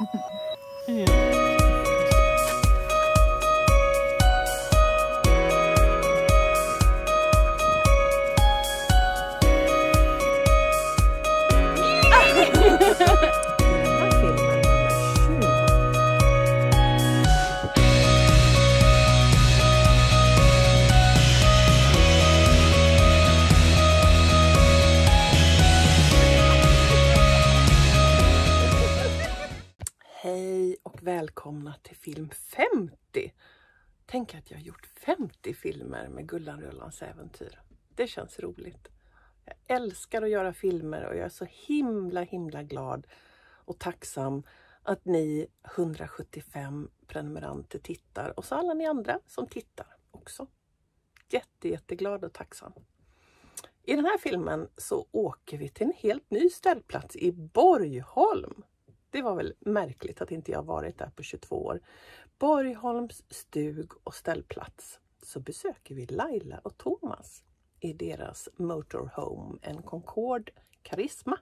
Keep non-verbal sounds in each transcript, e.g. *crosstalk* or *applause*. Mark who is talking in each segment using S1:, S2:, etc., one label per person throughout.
S1: *laughs* Hej filmer med Gullan Rullans äventyr. Det känns roligt. Jag älskar att göra filmer och jag är så himla himla glad och tacksam att ni 175 prenumeranter tittar och så alla ni andra som tittar också. Jätte, jätteglad och tacksam. I den här filmen så åker vi till en helt ny ställplats i Borgholm. Det var väl märkligt att inte jag varit där på 22 år. Borgholms stug och ställplats. Så besöker vi Laila och Thomas i deras Motorhome en Concorde Karisma.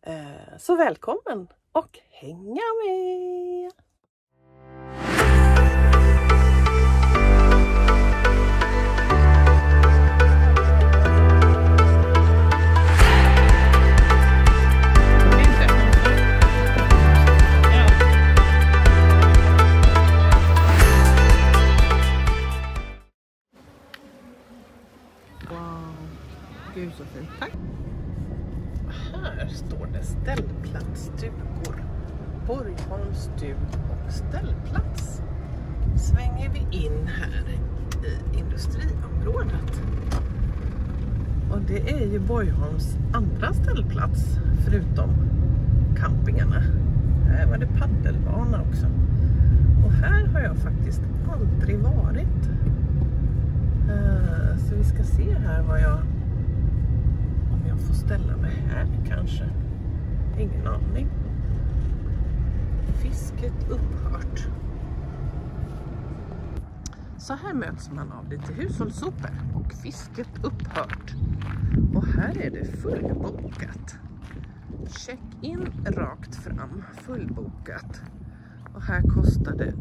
S1: Eh, så välkommen och hänga med! Gud så fint. Tack! Här står det ställplatsstugor. Borgholms stug och ställplats. Svänger vi in här i industriområdet. Och det är ju Borgholms andra ställplats förutom campingarna. Här var det paddelbana också. Och här har jag faktiskt aldrig varit. Eh, så vi ska se här vad jag... Jag får ställa mig här kanske. Ingen aning. Fisket upphört. Så här möts man av lite hushållssopor och fisket upphört. Och här är det fullbokat. Check-in rakt fram, fullbokat. Och här kostar det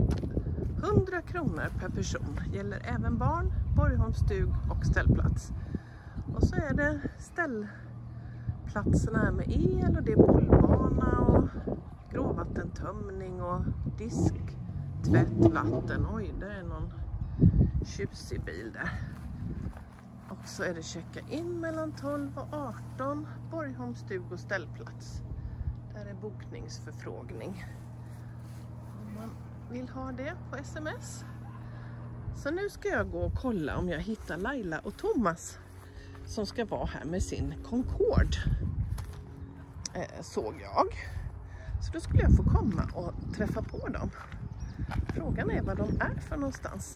S1: 100 kronor per person. Gäller även barn, Borgholms stug och ställplats. Och så är det Platserna här med el och det är bollbana och gråvattentömning och disk, tvätt, vatten. Oj, där är någon tjusig bil där. Och så är det checka in mellan 12 och 18, Borgholms stug och ställplats. Där är bokningsförfrågning om man vill ha det på sms. Så nu ska jag gå och kolla om jag hittar Laila och Thomas som ska vara här med sin Concorde. Eh, såg jag. Så då skulle jag få komma och träffa på dem. Frågan är var de är för någonstans.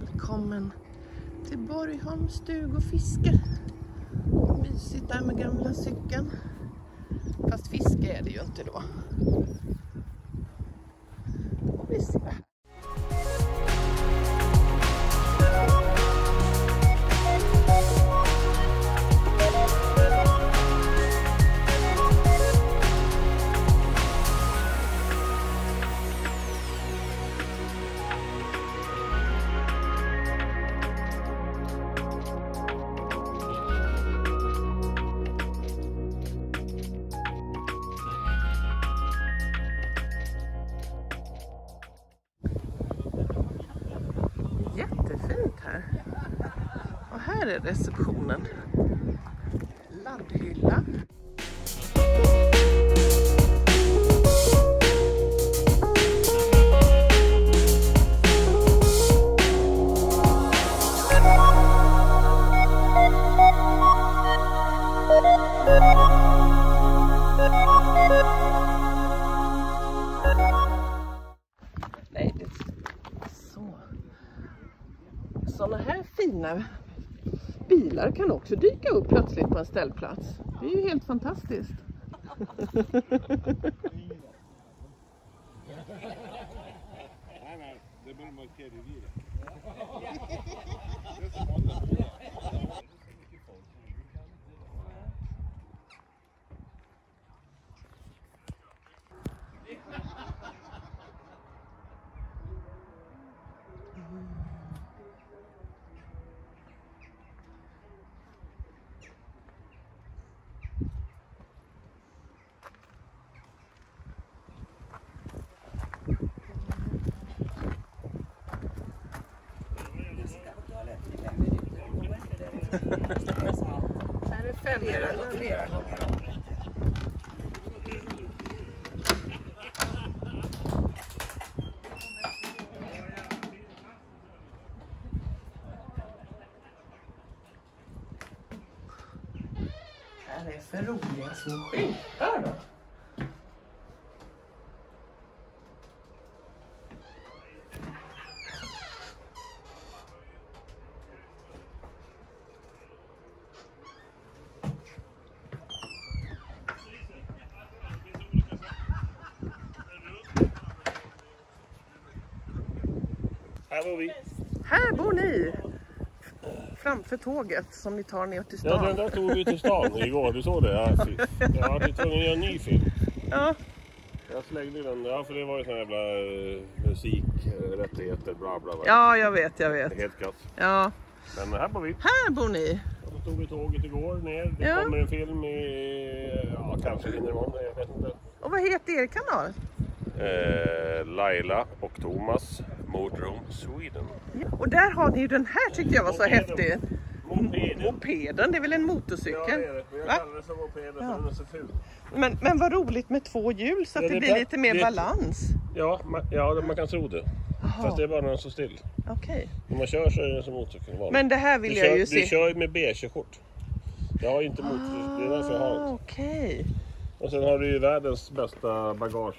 S1: Välkommen till Borgholms stug och fiske. Mysigt där med gamla cykeln. Fast fiske är det ju inte då. Och vi ser kan också dyka upp plötsligt på en ställplats. Det är ju helt fantastiskt. Här är femmerarna. Här är för roliga små skit.
S2: Här var vi.
S1: Här bor ni! Framför tåget som ni tar ner till
S2: Ja, den
S1: stan.
S2: där tog vi till stan *laughs* igår. Du såg det? Ja, jag var tvungen att göra en ny film.
S1: Ja,
S2: Jag slängde den. Ja, för det var ju såna jävla uh, musikrättigheter, bla bla bla.
S1: ja, jag vet, jag vet.
S2: Helt kass.
S1: Ja,
S2: Men här bor vi.
S1: här bor ni.
S2: Och så tog vi tåget igår ner. Det
S1: Ja.
S2: kommer en film i... Ja, kanske hinner imorgon. Jag vet inte.
S1: Och vad heter er kanal?
S2: Eh, Laila och Thomas, Moodroom Sweden.
S1: Och där har ni ju den här tyckte jag var så
S2: Mopeden.
S1: häftig.
S2: Mopeden.
S1: Mopeden, det är väl en
S2: Ja,
S1: motorcykel?
S2: det är det. Men jag
S1: Va?
S2: kallar det för mopeden för
S1: Ja.
S2: den är så ful.
S1: Men, men vad roligt med två hjul så att
S2: Ja,
S1: det
S2: det
S1: blir lite mer
S2: det-
S1: balans.
S2: Ja, man, ja, man kan tro det. Fast det är bara när den står still.
S1: Okej.
S2: När man kör så är det som motorcykel. vanligt.
S1: Men det här vill
S2: du
S1: jag
S2: kör,
S1: ju
S2: Du
S1: se.
S2: kör ju med B-körkort. Jag har inte motorcykel, det är därför jag har
S1: Ah,
S2: det.
S1: Okej.
S2: Och sen har du ju världens bästa bagage.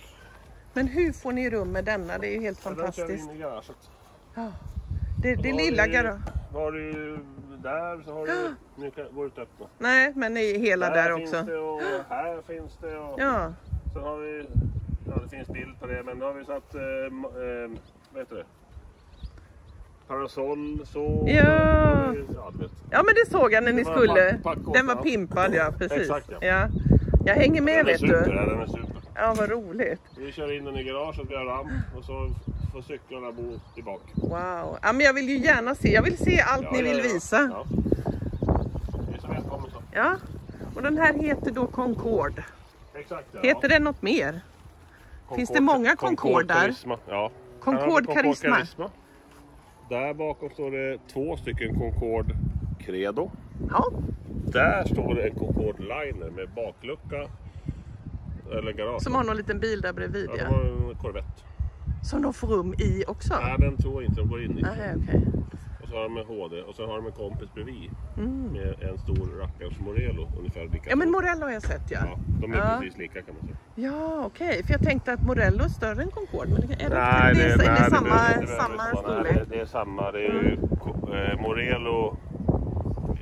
S1: Men hur får ni rum med denna? Det är ju helt
S2: Så den kör vi
S1: fantastiskt.
S2: in i garaget.
S1: Ja. Det, det lilla
S2: du-
S1: garage.
S2: Då har du ju där så har det inte att öppna.
S1: Nej, men i hela där
S2: finns
S1: också.
S2: det och här finns det och...
S1: Ja,
S2: Sen har vi... Ja, det finns bild på det men då har vi satt... Eh, eh, vad heter det? Parasoll, så...
S1: Ja.
S2: Ja,
S1: ja men det såg jag när ni
S2: Det var
S1: skulle.
S2: pack-
S1: Den var
S2: ja.
S1: pimpad ja, precis.
S2: Exakt, ja.
S1: ja. Jag hänger med vet
S2: super,
S1: du.
S2: ja, den är super.
S1: Ja, vad roligt.
S2: Vi kör in den i garaget, har ramp och så får cyklarna bo i bak.
S1: Wow. Ja, men jag vill ju gärna se. Jag vill se allt
S2: Ja,
S1: ni
S2: ja,
S1: vill
S2: ja.
S1: visa.
S2: Ja. Det är så välkommen så.
S1: Ja. Och den här heter då Concorde.
S2: Exakt ja.
S1: Heter den något mer? Finns det många Concorde där?
S2: Karisma. Ja.
S1: Concorde
S2: vi
S1: Karisma.
S2: Där bakom står det två stycken Concorde Credo.
S1: Ja.
S2: Där står det en Concorde Liner med baklucka. Eller garage.
S1: Som har någon liten bil där bredvid
S2: Ja, de
S1: ja.
S2: har en Corvette.
S1: Som de får rum i också?
S2: Nej, den tror jag inte de går in i.
S1: Nej, okej.
S2: Och så har de en HD och så har de en kompis bredvid.
S1: Mm.
S2: Med en stor rackars Morelo ungefär lika
S1: Ja men. Morello har jag sett ja.
S2: Ja, de är
S1: Ja.
S2: precis lika kan man säga.
S1: Ja okej, för jag tänkte att Morello är större än Concorde. Men det, är det,
S2: Nej,
S1: det, är, det är
S2: nej,
S1: samma,
S2: det behöver
S1: samma
S2: vara. Nej,
S1: storlek.
S2: det, det är samma. Det är ju, eh, Morelo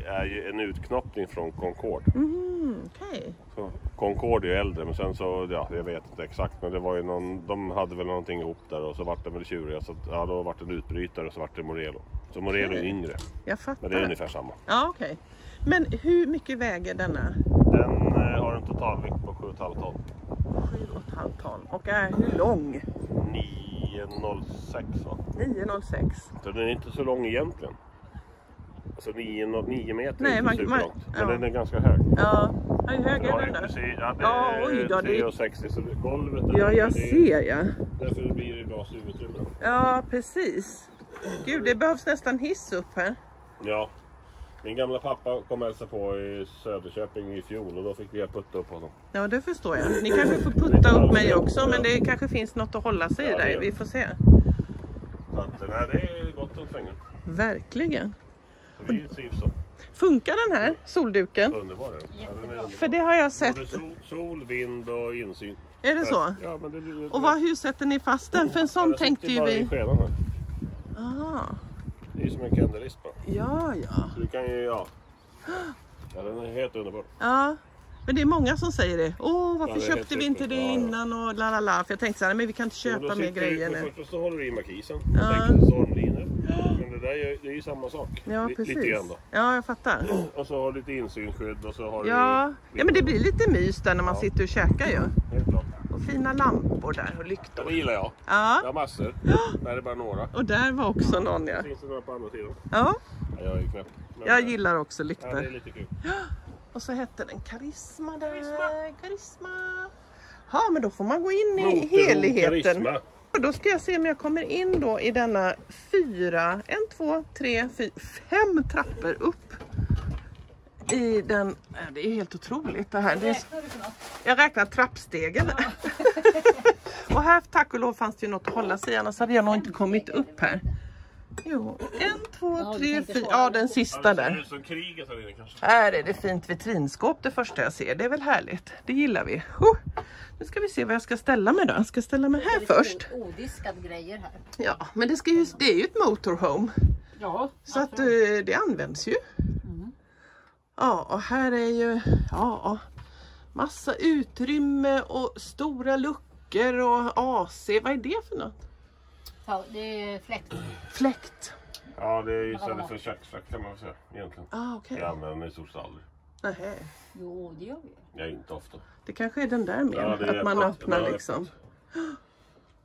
S2: är ju en utknoppning från Concorde.
S1: Mm, okej.
S2: Så Concorde är ju äldre men sen så, ja jag vet inte exakt men det var ju någon, de hade väl någonting ihop där och så vart de väl tjuriga så att, ja då vart det en utbrytare och så vart det Morelo. Så Morelo är
S1: Okej.
S2: yngre
S1: Jag fattar.
S2: men det är ungefär samma.
S1: Ja okej. Men hur mycket väger denna?
S2: Den eh, har en totalvikt på 7,5 ton.
S1: 7,5 ton. Och är hur lång?
S2: 906 va?
S1: 9,06.
S2: Så den är inte så lång egentligen. Alltså 9, 9 meter
S1: Nej,
S2: är inte
S1: man-
S2: superlångt.
S1: man-
S2: Men
S1: ja.
S2: den är ganska hög.
S1: Ja, hur hög
S2: Ja,
S1: är den då?
S2: Ja, det
S1: Ja,
S2: är
S1: oj då, det-
S2: 3,60 så golvet är
S1: Ja, jag ser ja.
S2: Därför blir det gasutrymme.
S1: Ja, precis. Gud, det behövs nästan hiss upp här.
S2: Ja. Min gamla pappa kom hälsa på i Söderköping i fjol och då fick vi putta upp honom.
S1: Ja, det förstår jag. Ni kanske får putta upp mig också, men det kanske finns något att hålla sig i
S2: Ja,
S1: där. Vi får se.
S2: Så att, nej, det är gott att svänga.
S1: Verkligen.
S2: Så vi trivs så.
S1: Funkar den här solduken?
S2: Underbar den. Ja, den är underbar.
S1: För det har jag
S2: Både
S1: sett.
S2: sol, sol, vind och insyn.
S1: Är det så?
S2: Ja, men det,
S1: Och vad, hur sätter ni fast den? För en sån tänkte ju vi.
S2: skenan här.
S1: Aha.
S2: Det är som en Kendelisp bara.
S1: Ja, ja.
S2: Så du kan ju, ja. Ja, den är helt underbar.
S1: Ja, men det är många som säger det. Åh, varför
S2: Ja, det
S1: köpte vi inte det innan och la la la. För jag tänkte så här, men vi kan inte
S2: Och
S1: köpa mer grejer nu.
S2: Först så håller du i markisen.
S1: Ja.
S2: Tänker stormlinor. Men det där är, det är ju samma sak.
S1: Ja,
S2: Li-
S1: precis.
S2: Lite grann då.
S1: Ja, jag fattar.
S2: Och så har du lite insynsskydd och så har
S1: Ja,
S2: du...
S1: ja men det blir lite mys där när man
S2: Ja.
S1: sitter och käkar ju.
S2: Helt klart.
S1: Och fina lampor där och
S2: Ja,
S1: lyktor.
S2: det gillar jag. Jag
S1: Ja,
S2: har massor. Det här är bara några.
S1: och där var också någon ja.
S2: Finns det några på andra sidan?
S1: Ja,
S2: Ja, jag är knäpp. Men-
S1: jag gillar också
S2: Ja, det är
S1: lyktor.
S2: lite kul.
S1: Och så hette den Karisma där.
S2: Karisma.
S1: Karisma. Ja, men då får man gå in i
S2: Motorro
S1: heligheten.
S2: Karisma.
S1: Och då ska jag se om jag kommer in då i denna fyra, en, två, tre, fyra, fem trappor upp. I den, ja, det är helt otroligt det här. Det är,
S3: för
S1: jag räknar trappstegen. *laughs* och här tack och lov fanns det ju något att hålla sig i annars hade jag nog inte kommit upp här. Jo, en, två,
S3: Ja,
S1: tre, fyra. Ja, den
S2: Ja,
S1: sista där.
S2: ut som kriget här inne kanske.
S1: Här är det fint vitrinskåp det första jag ser. Det är väl härligt. Det gillar vi. Oh, nu ska vi se vad jag ska ställa mig då. Jag ska ställa mig här först.
S3: Odiskad grejer här.
S1: Ja, men det, ska ju, det är ju ett motorhome.
S3: Ja,
S1: Så att eh, det används ju. Ja, och här är ju ja, massa utrymme och stora luckor och AC. Vad är det för något?
S3: Ja, det är fläkt.
S1: Fläkt.
S2: Ja, det är ju istället för köksfläkt kan man väl säga egentligen.
S1: Ah, okej.
S2: Jag använder den i stort sett aldrig.
S1: Nähä.
S3: Jo, det gör vi.
S2: Ja, inte ofta.
S1: Det kanske är den där med.
S2: Ja,
S1: att man
S2: öppet.
S1: öppnar
S2: Ja,
S1: liksom.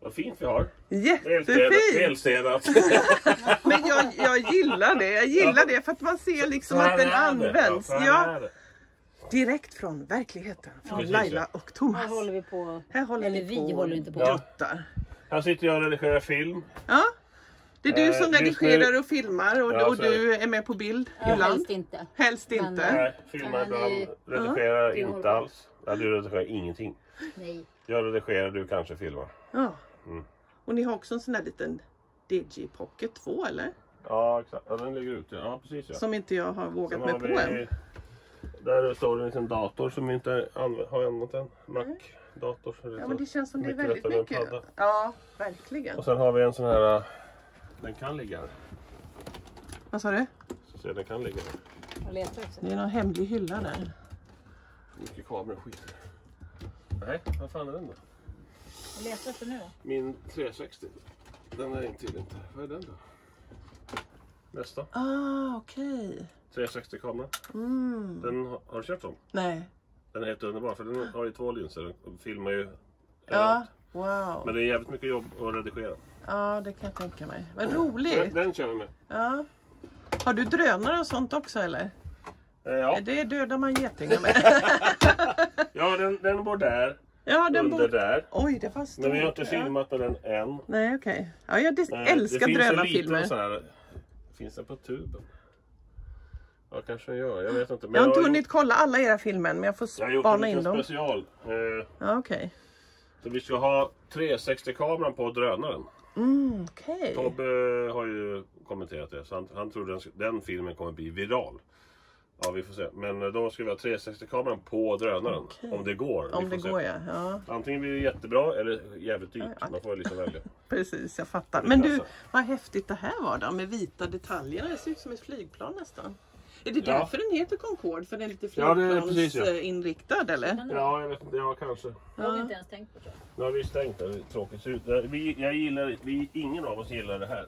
S2: Vad fint vi har.
S1: Jättefint!
S2: Välstädat. *laughs*
S1: Men jag, jag gillar det. Jag gillar det för att man ser liksom att den används. Ja, direkt från verkligheten. Från Laila och Thomas.
S3: Här håller vi på.
S1: Här håller
S3: Eller
S1: vi
S3: vi
S1: på
S3: håller inte på.
S1: grottar.
S2: Här sitter jag och redigerar film.
S1: Ja. Det är du
S2: Eh,
S1: som redigerar och filmar och,
S2: Ja,
S1: och
S2: så är det.
S1: du är med på bild
S3: Ja,
S1: ibland.
S3: helst inte.
S1: Helst
S3: Men,
S1: inte.
S2: Nej, filmar
S3: Men
S2: ibland. Redigerar
S3: Ja.
S2: inte alls. Ja, du redigerar ingenting.
S3: Nej.
S2: Jag redigerar, du kanske filmar.
S1: Ja.
S2: Mm.
S1: Och ni har också en sån här liten Digipocket 2 eller?
S2: Ja, exakt. Ja, den ligger ute. Ja, precis ja.
S1: Som inte jag har vågat mig på än.
S2: Där står det en liten dator som vi inte anv- har använt än. Mac-dator. så det
S1: Ja men det känns som det är väldigt mycket. Ja, verkligen.
S2: Och sen har vi en sån här... äh, Den kan ligga här.
S1: Vad sa du?
S2: Så se, den kan ligga här.
S1: Det är någon hemlig hylla där.
S2: Mycket kameror och skit. Nej, vad fan är den då?
S3: Jag letar efter nu då.
S2: Min 360. Den är inte inte. Vad är den då? Nästa.
S1: Ah, okej.
S2: 360 kamera.
S1: Mm.
S2: Den har, har du köpt den?
S1: Nej.
S2: Den är helt underbar för den har ju två linser och filmar ju
S1: Ja, wow.
S2: Men det är jävligt mycket jobb att redigera.
S1: Ja, det kan jag tänka mig. Vad
S2: Den,
S1: roligt.
S2: den kör vi med.
S1: Ja. Har du drönare och sånt också eller?
S2: Eh, Ja,
S1: Det dödar man getingar med. *laughs*
S2: ja den, den går där.
S1: ja, den
S2: under
S1: bor...
S2: där.
S1: Oj, det var stort.
S2: Men vi har inte
S1: Ja.
S2: filmat med den än.
S1: Nej, okej. Ja, jag dis-
S2: Nej,
S1: älskar
S2: det finns en
S1: drönarfilmer.
S2: liten sån här. Finns den på tuben? Ja, kanske den gör. Jag vet inte. Men
S1: Jag har inte
S2: gjort-
S1: hunnit kolla alla era filmer men jag får
S2: Jag har gjort
S1: spana
S2: en
S1: in dem.
S2: special. Eh,
S1: Ja, okej.
S2: Så vi ska ha 360-kameran på drönaren.
S1: Mm, okej.
S2: Tobbe har ju kommenterat det. Så han, han tror den, den filmen kommer bli viral. Ja, vi får se. Men eh, då ska vi ha 360-kameran på drönaren.
S1: Okej.
S2: Om det går.
S1: Om det
S2: se.
S1: går ja. ja.
S2: Antingen blir det jättebra eller jävligt dyrt. Man får liksom välja. *laughs*
S1: Precis, jag fattar. Men du, vad häftigt det här var då med vita detaljer. Det ser ut som ett flygplan nästan. Är det
S2: Ja.
S1: därför den heter Concorde? För den är lite
S2: Ja, det precis, ja.
S1: flygplansinriktad eller?
S2: Ja, jag vet inte. Ja, kanske.
S3: har vi
S1: Ja.
S3: inte ens tänkt på tror jag.
S2: Nu har vi stängt det. Det är tråkigt. Ut. Vi, jag gillar, vi, ingen av oss gillar det här.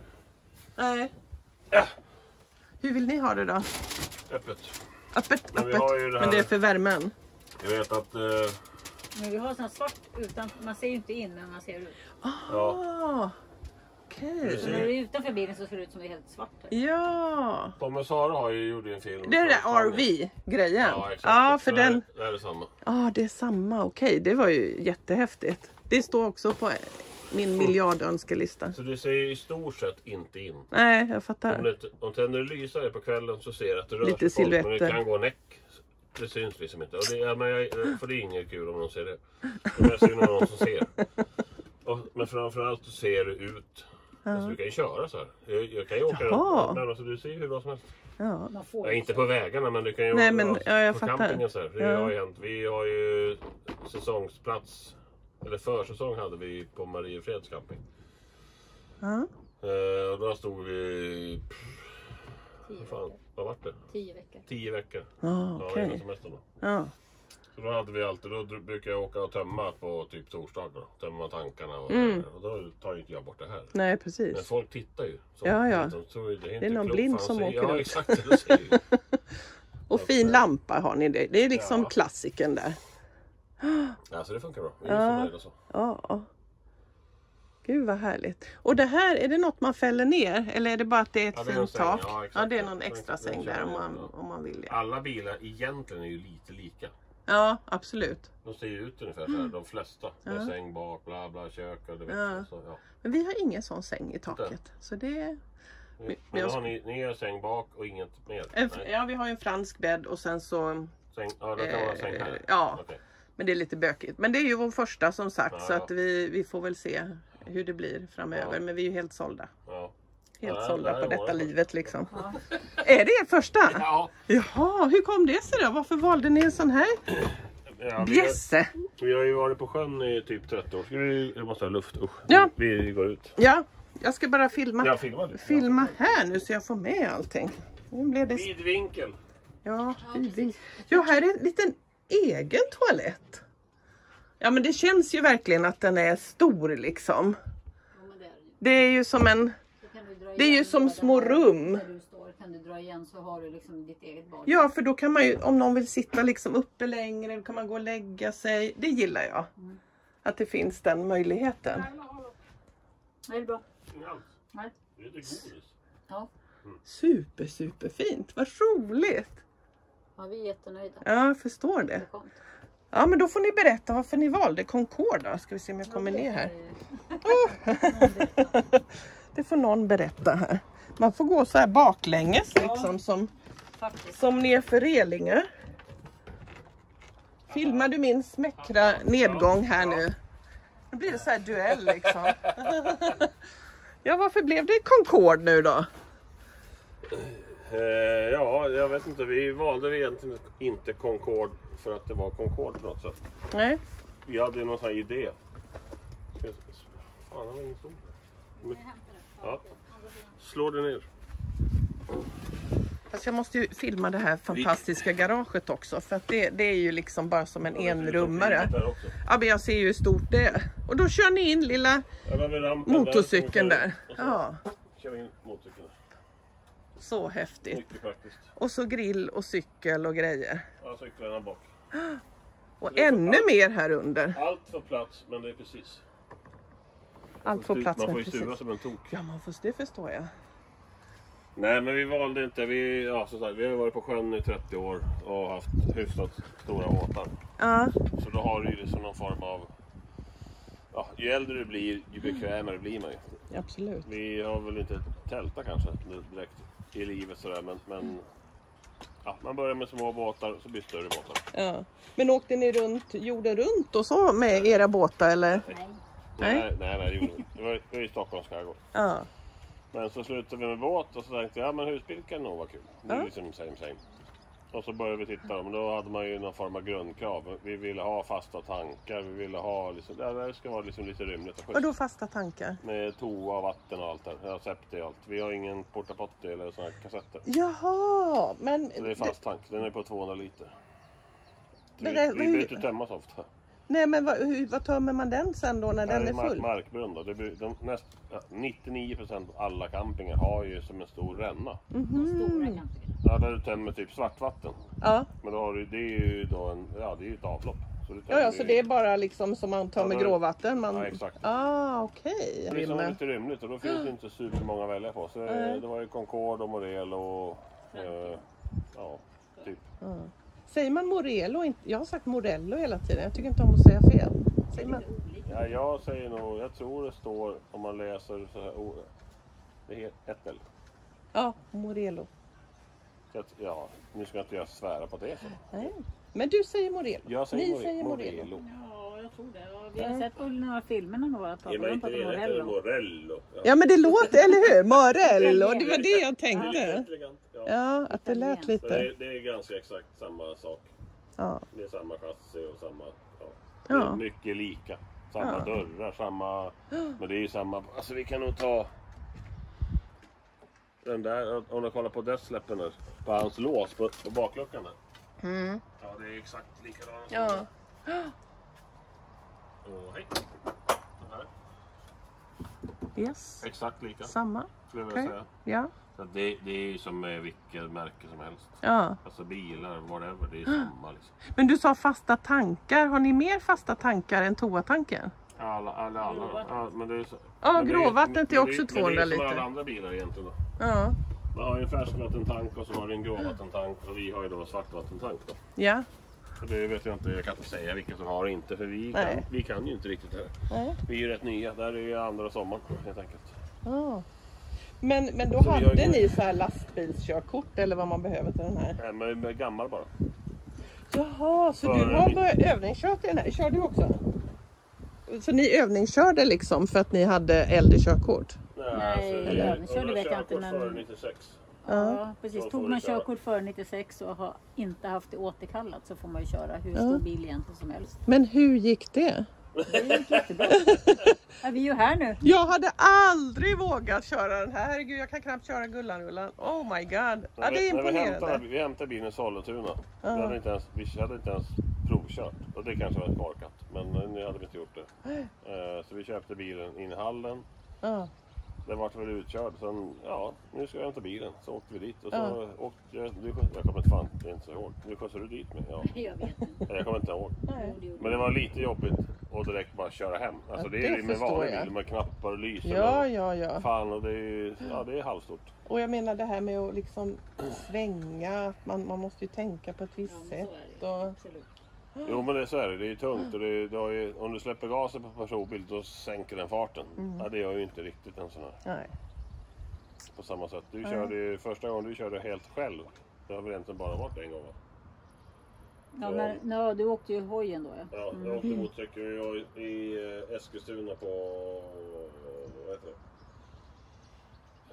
S1: Nej.
S2: Ja.
S1: Hur vill ni ha det då?
S2: Öppet.
S1: Öppet,
S2: Men
S1: öppet.
S2: det
S1: Men det är för värmen.
S2: Jag vet att... Eh,
S3: Men vi har sån svart utan, man ser ju inte in men man ser ut.
S1: Ah, Okej.
S3: Så när du är utanför bilen så ser det ut som det är helt svart. Här.
S1: Ja.
S2: Tom och Sara har ju gjort en film.
S1: Det är det
S2: som-
S1: där RV-grejen.
S2: Ja, exakt.
S1: Ja, för
S2: Så det
S1: den.
S2: Det här är samma.
S1: Ja, det är samma. Okej, det var ju jättehäftigt. Det står också på min miljardönskelista.
S2: Så det ser i stort sett inte in.
S1: Nej, jag
S2: Om,
S1: fattar.
S2: det, om tänder lyser på kvällen så ser du att det rör
S1: Lite
S2: sig folk, men det
S1: silhuetter.
S2: kan gå näck. Det syns liksom inte. Och det, ja, men jag, för det är inget kul om någon ser det. Men jag ser någon som ser. Och, men framförallt så ser det ut. Alltså, du kan ju köra så här. Jag, jag kan ju åka
S1: Jaha.
S2: runt. Men alltså, du ser ju hur bra som helst.
S1: Ja.
S3: Man får
S2: Ja, inte på vägarna men du kan ju
S1: Nej,
S2: åka
S1: men, ja, jag
S2: på
S1: fattar.
S2: campingen så här. Det
S1: Ja.
S2: har ju hänt. Vi har ju säsongsplats. Eller försäsong hade vi på Mariefreds camping.
S1: Ja.
S2: Eh, och då stod vi...
S3: Tio
S2: Vad fan,
S3: veckor.
S2: vad vart det?
S3: Tio veckor.
S2: Tio veckor.
S1: Ja,
S2: Ja,
S1: okej.
S2: semestern då.
S1: Ja.
S2: Så då hade vi alltid, då brukar jag åka och tömma på typ torsdagar. Tömma tankarna och,
S1: Mm.
S2: och då tar ju inte jag bort det här.
S1: Nej,
S2: Men
S1: precis.
S2: folk tittar ju. Så,
S1: Ja, ja.
S2: De tror det, är
S1: Det
S2: inte
S1: är någon blind som åker
S2: Ja
S1: runt.
S2: exakt, det säger ju. *laughs*
S1: Och fin lampa har ni det. Det är liksom
S2: Ja.
S1: klassiken där. *gasps*
S2: Ja, så det funkar bra. Vi är
S1: Ja.
S2: så.
S1: Ja. Gud vad härligt. Och det här, är det något man fäller ner? Eller är det bara att det är ett
S2: Ja, det
S1: fint tak?
S2: Ja,
S1: Ja, det är någon extra säng där om man, om man vill det.
S2: Alla bilar egentligen är ju lite lika.
S1: Ja, absolut.
S2: De ser ju ut ungefär så här, de flesta. Med
S1: Ja.
S2: säng bak, bla bla, kök och du vet.
S1: Ja.
S2: Så, ja.
S1: Men vi har ingen sån säng i taket. Så det.
S2: Men då har ni, ni har säng bak och inget mer?
S1: En, ja, vi har en fransk bädd och sen så...
S2: Säng, ja, det kan vara säng här?
S1: Eh, ja.
S2: Okej.
S1: Men det är lite bökigt. Men det är ju vår första som sagt.
S2: Ja,
S1: så att vi, vi får väl se hur det blir framöver. Men vi är ju helt sålda. Helt
S2: Ja,
S1: sålda på detta livet liksom.
S3: Ja.
S1: Är det er första?
S2: Ja.
S1: Jaha, hur kom det sig då? Varför valde ni en sån här
S2: ja vi, har,
S1: bjässe?
S2: vi har ju varit på sjön i typ 30 år. Ska vi, jag måste ha luft, usch.
S1: Ja.
S2: Vi går ut.
S1: Ja, jag ska bara filma.
S2: Ja, filma du.
S1: Filma här nu så jag får med allting. Nu blev det...
S2: Vid vinkel.
S1: Ja, vid- ja, här är en liten egen toalett. Ja, men det känns ju verkligen att den är stor liksom.
S3: Det är ju
S1: som en...
S3: Så kan du dra
S1: Det är ju som små rum.
S3: Där du står kan du dra igen så har du liksom ditt eget bad.
S1: Ja, för då kan man ju, om någon vill sitta liksom uppe längre, då kan man gå och lägga sig. Det gillar jag.
S3: Mm.
S1: Att det finns den möjligheten.
S3: Är det bra?
S2: Inget alls.
S3: Nej.
S2: Det är godis.
S3: Ja.
S1: Super, super fint. Vad roligt.
S3: ja, vi är jättenöjda.
S1: Ja, jag förstår det. Ja, men då får ni berätta varför ni valde Concorde då. Ska vi se om jag kommer ner här. *laughs* Det får någon berätta här. Man får gå så här baklänges liksom som,
S3: Faktiskt.
S1: som nerför relingar. Filmar du min smäckra nedgång här nu? Nu blir det så här duell liksom. *laughs* Ja, varför blev det Concorde nu då?
S2: Eh, ja, jag vet inte. Vi valde egentligen inte Concorde för att det var Concorde på något sätt.
S1: Nej,
S2: Vi hade någon sån här idé. Fan, han var ingen stol. Ja. Slå det ner.
S1: fast jag måste ju filma det här fantastiska garaget också för att det, det är ju liksom bara som en enrummare. Ja, men jag ser ju hur stort det är. Och då kör ni in lilla motorcykeln
S2: där.
S1: Ja, så häftigt. Och så grill och cykel och grejer.
S2: Ja, cyklarna bak.
S1: Och ännu mer här under.
S2: Allt får plats, men det är precis.
S1: Allt får plats
S2: Man får
S1: med
S2: ju sura
S1: precis.
S2: som en tok.
S1: Ja, man får, det förstår jag.
S2: Nej, men vi valde inte. Vi, ja, som sagt, vi har varit på sjön i 30 år och haft hyfsat stora båtar.
S1: Ja,
S2: Så då har du ju liksom någon form av... Ja, ju äldre du blir, ju bekvämare blir man ju.
S1: absolut.
S2: Vi har väl inte tältat kanske direkt i livet sådär, men, men ja, man börjar med små båtar så blir det större båtar.
S1: Ja. Men åkte ni runt jorden runt och så med era båtar eller?
S3: Nej.
S1: Nej.
S2: Nej, nej, nej det gjorde vi inte. Det var, det var i Stockholms skärgård.
S1: Ja,
S2: Men så slutade vi med båt och så tänkte jag, ja men husbil kan nog vara kul. Det är
S1: Ja.
S2: liksom same same. Och så började vi titta, men då hade man ju någon form av grundkrav. Vi ville ha fasta tankar, vi ville ha liksom, ja, det ska vara liksom lite rymligt och schysst.
S1: då fasta tankar?
S2: Med toa, vatten och allt där. Ja, septi och allt. Vi har ingen portapotti eller såna här kassetter.
S1: Jaha, men...
S2: Så det är fast tank, den är på 200 liter. Vi,
S1: Men det-
S2: vi behöver inte tömma så ofta.
S1: Nej, men vad, hur, vad tömmer man den sen då när den är
S2: mark-
S1: full?
S2: Markbrunn då. Det blir, de, näst, ja, 99% av alla campingar har ju som en stor ränna.
S3: De stora
S1: Mhm.
S3: campingarna.
S2: Ja, där du tömmer typ svartvatten.
S1: Ja.
S2: Men då har du, det är ju då en, ja det är ju ett avlopp. Så du
S1: Ja,
S2: tömmer
S1: ja, så
S2: ju-
S1: det är bara liksom som man tar
S2: Ja, då
S1: gråvatten? Man...
S2: Ja, exakt.
S1: Ah, okej.
S2: Det är liksom lite rymligt och då finns det inte supermånga att välja på. Så det,
S1: Nej.
S2: det var ju Concorde och Morelo och eh, ja, typ.
S1: Ja. Säger man Morello? Jag har sagt Morello hela tiden. Jag tycker inte om att säga fel. Säger man?
S2: Ja, jag säger nog, jag tror det står om man läser så här, oh, det heter.
S1: Ja, Morello.
S2: Ja, nu ska inte jag svära på att det är så.
S1: Nej. Men du säger Morello.
S2: Jag säger
S1: Ni
S2: More-
S1: säger Morello.
S2: Morello.
S3: Ja, jag tror det. Vi har sett på några filmer pratar
S2: inte
S3: på
S2: det, det heter
S3: Morello.
S2: Morello. Ja.
S1: Ja, men det låter, eller hur? Morello. Det var det jag
S2: Lite
S1: tänkte.
S2: Ja.
S1: Ja, att det lät
S2: Så det,
S1: lite.
S2: är, det är ganska exakt samma sak.
S1: Ja.
S2: Det är samma chassi och samma... Ja. Det är
S1: Ja.
S2: mycket lika. Samma
S1: Ja.
S2: dörrar, samma... *gasps* Men det är ju samma... Alltså vi kan nog ta... Den där, om du kollar på däcksläppen där. På hans lås på, på bakluckan där.
S1: Mm.
S2: Ja, det är exakt likadana
S1: Ja. *gasps* *gasps*
S2: Och hej. Den här.
S1: Yes.
S2: Exakt lika
S1: Samma.
S2: skulle jag vilja
S1: Okej.
S2: säga.
S1: Ja.
S2: Så det, det är ju som med vilket märke som helst.
S1: ja.
S2: Alltså bilar, whatever, det är samma liksom.
S1: Men du sa fasta tankar. Har ni mer fasta tankar än toatanken?
S2: Alla, alla, alla. Ja, men det är så.
S1: Ja,
S2: men det är-
S1: gråvattnet är
S2: det-
S1: också
S2: men
S1: 200
S2: Det är som
S1: liter.
S2: alla andra bilar egentligen då.
S1: Ja.
S2: Man har ju en färskvattentank och så har du en gråvattentank och vi har ju då en svartvattentank då.
S1: Ja.
S2: Det vet jag inte, jag kan inte säga vilka som har och inte för vi
S1: Nej.
S2: kan, vi kan ju inte riktigt det här.
S1: Nej.
S2: Vi är ju rätt nya, där är ju andra sommaren helt enkelt.
S1: Ja. Men, men då
S2: Så
S1: hade
S2: ju-
S1: ni så här lastbilskörkort eller vad man behöver till den här?
S2: Nej, men men gammal bara.
S1: Jaha, så
S2: För-
S1: du har börjat övningskört i den här? Kör du också? Så ni övningskörde liksom för att ni hade äldre körkort?
S3: Nej,
S2: det-
S3: övningskörde
S2: om du har
S3: vet jag inte, men-
S2: före 96.
S3: Ja, precis. Tog man
S2: köra.
S3: körkort före 96 och har inte haft det återkallat så får man ju köra hur stor bil egentligen som helst.
S1: Men hur gick det?
S3: Det gick jättebra. Ja, vi är ju här nu.
S1: Jag hade aldrig vågat köra den här. Herregud, jag kan knappt köra Gullanrullan. Oh my god. Ja, det är
S2: När vi, hämtade,
S1: imponerande.
S2: vi hämtade bilen i Sollentuna.
S1: Ja.
S2: Vi, hade inte ens, vi hade inte ens provkört. Och det kanske var korkat. Men nu hade vi inte gjort det. Eh, Så vi köpte bilen in i hallen.
S1: Ja.
S2: Den vart väl utkörd. Sen, ja, nu ska jag hämta bilen. Så åkte vi dit. Och så
S1: Ja.
S2: åkte jag, du, jag kommer inte fan är inte så ihåg. Nu skjutsade du dit mig. Ja. *laughs*
S3: Jag vet inte.
S2: Jag kommer inte ihåg.
S1: Nej.
S2: Men det var lite jobbigt att direkt bara köra hem. Alltså
S1: Ja,
S2: det är
S1: det
S2: ju med vanlig
S1: jag.
S2: bil med knappar och lysen.
S1: Ja,
S2: och,
S1: ja, ja.
S2: Fan och det är ja det är halvstort.
S1: Och jag menar det här med att liksom svänga. Man, man måste ju tänka på ett visst
S3: Ja,
S1: sätt. Och,
S3: Absolut.
S2: Jo men det är så är det. Det är ju tungt och det, det har ju, om du släpper gasen på personbil då sänker den farten.
S1: Mm.
S2: Ja, det gör ju inte riktigt en sån här.
S1: nej.
S2: På samma sätt. Du körde ju, första gången du körde helt själv. Det har väl egentligen bara varit en gång va?
S3: Ja, när, när, du åkte ju hojen då ja.
S2: Ja, jag åkte motorcykel jag i, i eh, Eskilstuna på, vad heter det?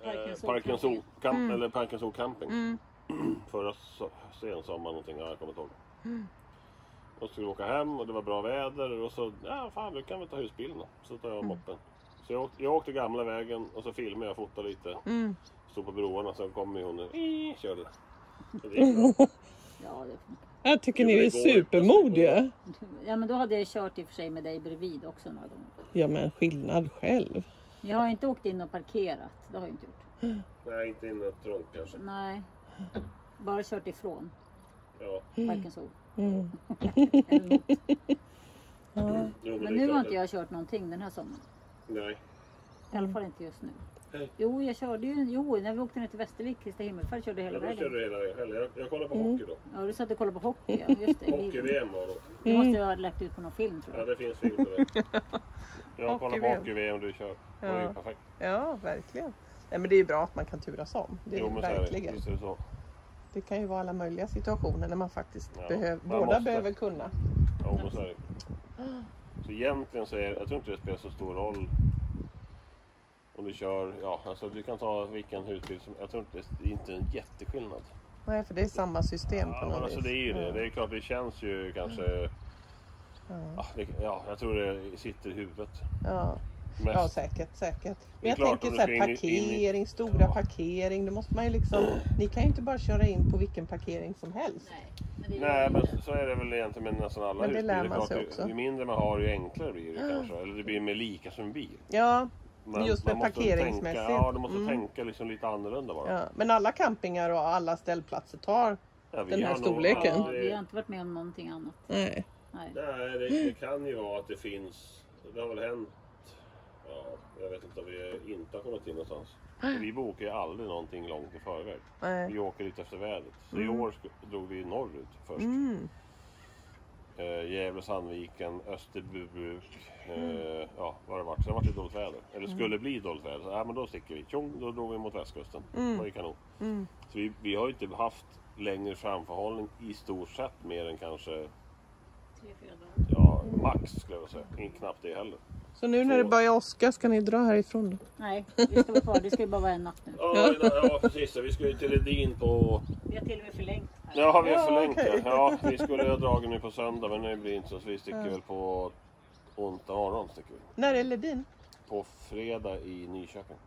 S3: Parken
S2: Eh,
S3: Zoo
S2: Parken Zoo,
S3: Camping.
S2: camp, eller Parken Zoo Camping.
S1: Mm. *clears throat*
S2: Förra so sensommaren någonting, ja, jag kommer inte ihåg. Och skulle åka hem och det var bra väder och så, ja fan vi kan väl ta husbilen då. Så tar jag moppen. Så jag åkte, jag åkte gamla vägen och så filmade jag och fotade lite.
S1: Mm.
S2: Stod på broarna så kom ju hon och körde. Så det gick bra. *laughs*
S3: Ja, det.
S1: Jag tycker
S2: Jo,
S1: ni
S2: det
S1: är supermodiga.
S3: ja, men då hade jag kört i och för sig med dig bredvid också några gånger.
S1: Ja men skillnad själv.
S3: Jag har inte åkt in och parkerat. Det har jag inte gjort.
S2: Nej, inte in i trångt kanske.
S3: Nej. Bara kört ifrån
S2: Ja.
S3: Parken Zoo.
S1: Mm.
S3: Eller. *laughs*
S1: Ja.
S2: Jo,
S3: Men
S2: det är
S3: nu har
S2: klart
S3: inte jag kört någonting den här sommaren.
S2: Nej.
S3: I alla fall inte just nu.
S2: Nej.
S3: Jo, jag körde ju. Jo, när vi åkte ner till Västervik, Kristi himmelfärd, körde hela
S2: Ja, då
S3: vägen.
S2: körde du hela vägen. Jag, jag kollar på hockey då.
S3: Ja, du satt och kollade på hockey. Ja, just det. Vi-
S2: Hockey-VM var då.
S3: Det måste jag ha lagt ut på någon film tror
S2: Ja,
S3: jag.
S2: det finns film på det. Jag kollar på
S1: Hockey-VM.
S2: hockey-VM du kör. Det är ju
S1: Ja.
S2: perfekt.
S1: ja, verkligen. Nej, men det är ju bra att man kan turas om. Det är
S2: Jo,
S1: det
S2: men så är det.
S1: verkligen.
S2: Visst är det så.
S1: Det kan ju vara alla möjliga situationer när man faktiskt
S2: Ja,
S1: behöver,
S2: man
S1: båda
S2: måste.
S1: behöver kunna.
S2: Jo, men så är det. Så egentligen så är jag tror inte det spelar så stor roll om du kör, ja alltså du kan ta vilken husbil som, jag tror inte det är inte en jätteskillnad.
S1: Nej, för det är samma system på
S2: Ja, men
S1: något
S2: alltså
S1: vis.
S2: det är ju det.
S1: Ja.
S2: Det är klart det känns ju kanske,
S1: Ja.
S2: ja, det, ja jag tror det sitter i huvudet.
S1: Ja.
S2: Mest.
S1: ja, säkert, säkert. Men jag
S2: klart,
S1: tänker så här
S2: ska in i-
S1: parkering, stora
S2: Ja.
S1: parkering. Då måste man ju liksom, ni kan ju inte bara köra in på vilken parkering som helst.
S3: Nej, men det
S2: Nej men så är det väl egentligen med nästan alla
S1: Men det lär man sig
S2: ju-
S1: också.
S2: Ju mindre man har ju enklare blir det kanske. Eller det blir mer lika som en bil.
S1: Ja,
S2: Men
S1: Just med parkeringsmässigt.
S2: Tänka, ja, du måste
S1: Mm.
S2: tänka liksom lite annorlunda bara.
S1: ja. Men alla campingar och alla ställplatser tar
S2: Ja,
S1: Den här
S2: har nog
S1: storleken.
S3: Ja, vi har inte varit med om någonting annat.
S1: Nej.
S3: Nej.
S2: Nej, det, det kan ju vara att det finns. Det har väl hänt. Ja, jag vet inte om vi inte har kommit in någonstans. Vi bokar ju aldrig någonting långt i förväg.
S1: Nej.
S2: Vi åker lite efter vädret. Så i år drog vi norrut först.
S1: Mm.
S2: Eh, Gävle, Sandviken, Österbybruk. Eh, ja, vad det varit. Sen var det dåligt väder. Eller skulle bli dåligt väder. Så, ja, men då sticker vi. Tjong, då drog vi mot västkusten. Det var ju kanon.
S1: Mm.
S2: Så vi, vi har ju inte haft längre framförhållning i stort sett mer än kanske
S3: Tre, fyra dagar.
S2: ja, max skulle jag säga. Knappt det heller.
S1: Så nu när det börjar åska ska ni dra härifrån då?
S3: Nej, vi ska vara kvar. Det ska ju bara vara en natt nu.
S2: Ja, ja precis. Vi ska ju till Edin på...
S3: Vi har till och med förlängt här.
S2: Ja, vi har
S1: Ja,
S2: förlängt
S1: okej.
S2: det. Ja, vi skulle ha dragit nu på söndag men nu blir det inte så. Så vi sticker väl på onsdag morgon. Sticker vi.
S1: När är Ledin?
S2: På fredag i Nyköping.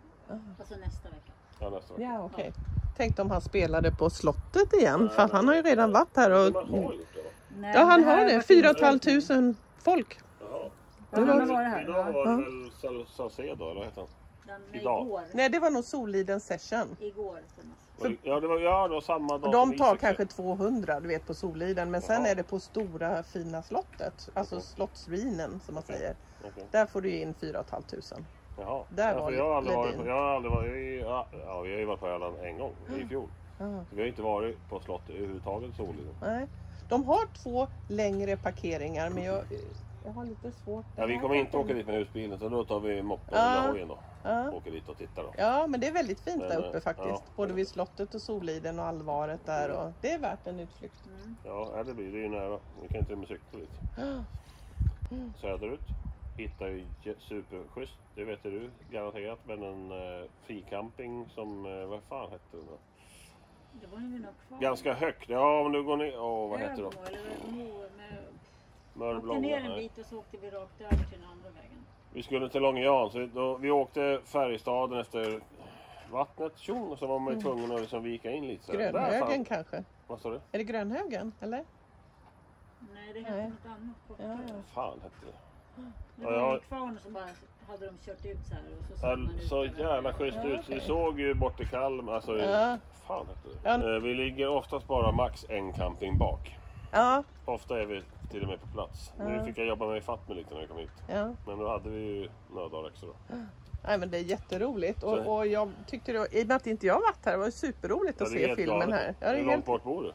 S3: Alltså nästa vecka.
S2: Ja, nästa vecka.
S1: Ja, okej. Tänkte om han spelade på slottet igen, för att han har ju redan varit här och...
S3: Nej,
S1: Ja, han har det.
S3: varit
S1: 4
S3: inspelning.
S1: 500 folk.
S3: Ja, han har varit här.
S2: Idag var det väl Sal- Salcedo, eller vad heter han?
S3: Den,
S2: Idag.
S3: Igår.
S1: Nej, det var nog Soliden session.
S3: Igår. Thomas.
S2: Var det- Ja, det var, ja, det var samma dag
S1: De tar
S2: Isak.
S1: kanske 200 du vet på Soliden men sen
S2: Jaha.
S1: är det på stora fina slottet, alltså
S2: Okej.
S1: slottsruinen som man
S2: Okej.
S1: säger.
S2: Okej.
S1: Där får du in 4 500.
S2: Jaha.
S1: Där
S2: ja,
S1: var
S2: för jag har aldrig
S1: Ledin.
S2: varit på, jag har aldrig varit i, ja, ja, vi har ju varit på Öland en gång i fjol.
S1: Ja.
S2: Så vi har inte varit på slottet överhuvudtaget Soliden.
S1: Nej. De har två längre parkeringar men jag, jag har lite svårt.
S2: Ja, vi kommer inte åka dit med husbilen så då tar vi moppen
S1: Ja.
S2: eller hojen då.
S1: Ja.
S2: Åker dit och tittar då.
S1: ja men det är väldigt fint
S2: Men,
S1: där
S2: eh,
S1: uppe faktiskt.
S2: ja.
S1: Både vid slottet och Soliden och Alvaret där. Och det är värt en utflykt.
S3: Mm.
S2: Ja, det blir det är ju nära. Vi kan och med cykla dit. *gasps* Söderut. Hittar ju superschysst, det vet du garanterat. Men en eh, fricamping som, eh, vad fan hette den då?
S3: Det var ju nog kvar.
S2: Ganska högt. Ja, men du går ner, åh vad heter det
S3: Öbo,
S2: då?
S3: Mo, med, åkte
S2: Mörblånga?
S3: ner en bit och så åkte vi rakt över till den andra vägen.
S2: Vi skulle till Långe Jan, så då, vi åkte Färjestaden efter vattnet, tjong, och så var man ju tvungen att liksom vika in lite. så här. Där
S1: Grönhögen
S2: fan-
S1: kanske?
S2: Vad sa du?
S1: Är det Grönhögen eller?
S3: Nej, det hette
S1: Nej.
S3: något annat.
S1: Ja,
S3: kortare.
S1: ja.
S2: Fan hette det?
S3: Det
S2: Ja,
S3: var en kvarn som bara hade de kört ut så här. Och så, man ut
S2: så
S3: över.
S2: jävla schysst
S1: Ja,
S2: ut.
S1: okej.
S2: Vi såg ju bort i Kalmar, alltså
S1: Ja.
S2: fan hette det?
S1: Ja.
S2: Eh, Vi ligger oftast bara max en camping bak.
S1: Ja,
S2: Ofta är vi till och med på plats. Nu
S1: Ja.
S2: fick jag jobba mig ifatt mig lite när jag kom hit.
S1: ja.
S2: Men då hade vi ju några dagar extra. då.
S1: Nej men det är jätteroligt
S2: Så-
S1: och, och jag tyckte det, var- i och med att inte jag varit här, det var superroligt att
S2: Ja,
S1: se filmen här. Ja, det är
S2: Hur
S1: helt...
S2: långt bort bor du?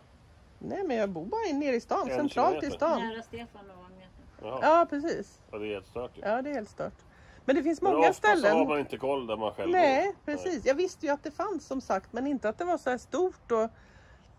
S1: Nej men jag bor bara in nere i stan,
S2: En
S1: centralt i
S2: kilometer.
S1: stan.
S3: Nära Stefan och Agneta.
S2: Jaha.
S1: Ja precis.
S2: Ja, det är helt stört ju.
S1: Ja det är helt stört. Men det finns
S2: Men
S1: många
S2: ofta så har
S1: ställen.
S2: man inte koll där man själv
S1: Nej
S2: bor.
S1: precis. Jag visste ju att det fanns som sagt men inte att det var så här stort. Och...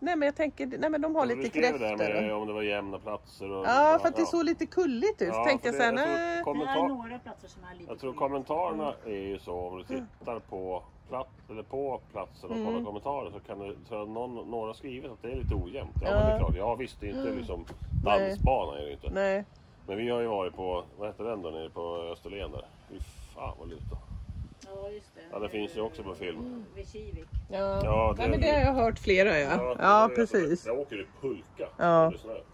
S1: Nej men jag tänker, nej men de har
S2: Du
S1: lite kräftor.
S2: med om det var jämna platser. Och,
S1: Ja för att det såg lite kulligt ut.
S2: Ja,
S1: tänkte jag här,
S2: jag tror kommentar-
S3: några platser som är lite
S2: Jag tror kommentarerna är ju så om du tittar på, plats, eller på platsen och
S1: Mm.
S2: kollar kommentarer så kan du så någon, några skrivit att det är lite ojämnt. Ja,
S1: Ja.
S2: men det är klart. Ja visst, det är inte liksom dansbana är det inte.
S1: Nej.
S2: Men vi har ju varit på, vad heter den då nere på Österlen där? Fy fan vad luta.
S3: Ja just det.
S2: Ja, det finns ju också på film.
S3: Vid Kivik.
S1: Ja,
S2: Ja,
S1: nej,
S2: det-
S1: men det har jag hört flera ja. Ja precis.
S2: Jag åker i pulka.
S1: Ja.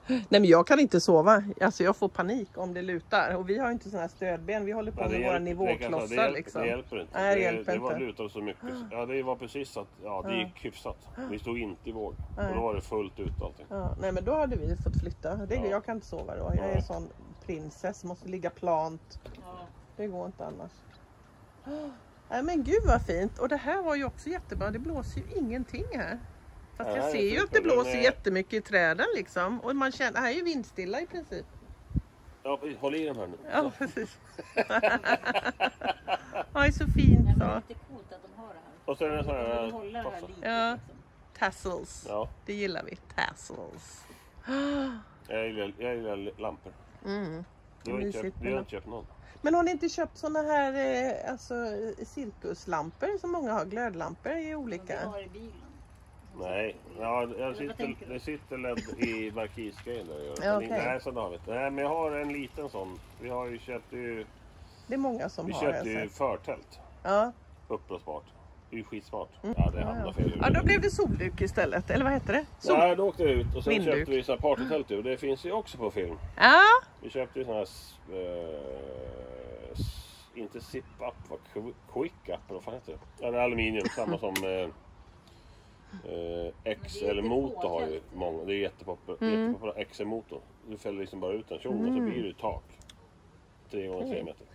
S1: Nej men jag kan inte sova. Alltså jag får panik om det lutar. Och vi har ju inte sådana här stödben. Vi håller på med våra nivåklossar
S2: det hjälper,
S1: liksom.
S2: Det hjälper inte.
S1: Nej, det hjälper
S2: det var
S1: inte.
S2: lutade så mycket. Ja, det var precis att ja, det gick hyfsat. Vi stod inte i våg.
S1: Nej.
S2: Och då var det fullt ut allting.
S1: Ja, nej men då hade vi fått flytta. Det,
S2: Ja.
S1: Jag kan inte sova då. Jag är
S2: Nej.
S1: sån prinsess, måste ligga plant.
S3: Ja.
S1: Det går inte annars. *gasps* Nej men gud vad fint. Och det här var ju också jättebra. Det blåser ju ingenting här. Fast jag ser ju att det blåser
S2: är-
S1: jättemycket i träden liksom. Och man känner, det här är ju vindstilla i princip.
S2: Ja, håll i den här nu.
S1: Ja *laughs* precis. ja, det är så fint
S3: men det
S1: så.
S3: är coolt att de har det här.
S2: Och så är det
S3: De vill
S2: här...
S3: det lite.
S1: Ja.
S3: Liksom.
S1: Tassels.
S2: Ja,
S1: Det gillar vi. Tassels. *gasps*
S2: jag gillar, jag gillar lampor.
S1: Mm.
S2: Du har, inte
S1: Mysigt
S2: köpt,
S1: med
S2: du har inte köpt någon?
S1: Men har ni inte köpt såna här eh, alltså, cirkuslampor som många har? Glödlampor i
S3: vi
S1: olika.
S3: har i bilen.
S2: Nej, ja, jag sitter, det sitter LED i markisgrejen där.
S1: Ja, okej.
S2: Nej, sådana har vi inte. Nej, men jag har en liten sån. Vi har ju köpt ju,
S1: Det är många som
S2: vi
S1: har. har
S2: köpte ju
S1: sett.
S2: förtält.
S1: Ja.
S2: Uppblåsbart. Det är ju skitsmart. Ja, det hamnar fel.
S1: Mm. ja, då blev det solduk istället. Eller vad heter det? Sol...
S2: Ja, då åkte jag ut och sen
S1: Vindduk.
S2: köpte vi så här partytält. Det finns ju också på film.
S1: Ja.
S2: Vi köpte ju såna här, eh, inte zip-up, vad qu- quick-up, vad fan heter det? Ja, det är aluminium, samma som eh, eh, XL-motor har ju många. Det är jättepopulärt.
S1: Mm.
S2: Jättepopulärt XL-motor. Du fäller liksom bara ut en tjong och så blir det tak. Tre gånger tre meter.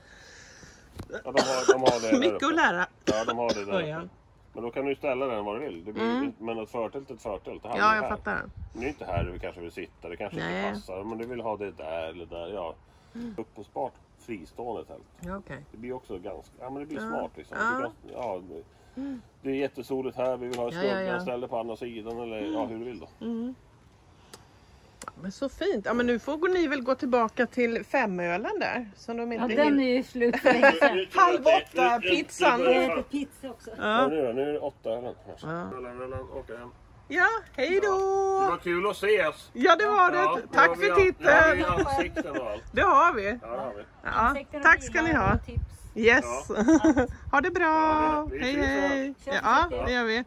S2: Ja, de har, de har det
S1: Mycket att lära.
S2: Ja, de har det där uppe. Men då kan du ställa den var du vill. Det blir,
S1: Mm.
S2: Men ett förtält är ett förtält. Det
S1: Ja, jag
S2: här.
S1: fattar.
S2: Det är inte här du kanske vill sitta, det kanske
S1: Nej.
S2: inte passar. Men du vill ha det där eller där. Ja. Uppblåsbart fristående tält.
S1: Ja, okej.
S2: Det blir också ganska, ja men det blir
S1: Ja.
S2: smart liksom.
S1: Ja.
S2: Det, är ganska, ja, det, det är jättesoligt här, vi vill ha
S1: Ja,
S2: skuggan,
S1: ja, ja.
S2: ställ det på andra sidan eller ja, hur du vill då.
S1: Mm. Ja, men så fint. Ja, men nu får ni väl gå tillbaka till femölen där. Som de
S3: Ja,
S1: inte
S3: den är ju slut för länge sedan.
S1: Halv åtta, pizzan.
S3: Det heter pizza också.
S2: Ja.
S1: Ja.
S2: nu då, nu är det åtta ölen.
S1: Ja.
S2: Rullan, rullan, åker hem.
S1: Ja, hej
S2: Det
S1: då!
S2: var kul att ses.
S1: Ja, det var det.
S2: Ja,
S1: Tack för
S2: an- Nu har
S1: titeln.
S2: vi ansikten och allt.
S1: Det har vi.
S2: Ja, det har vi.
S1: Ja, tack ska ni ha. Yes. *laughs* Ha det bra.
S2: Ja,
S1: Hej hej. Ja, det gör vi.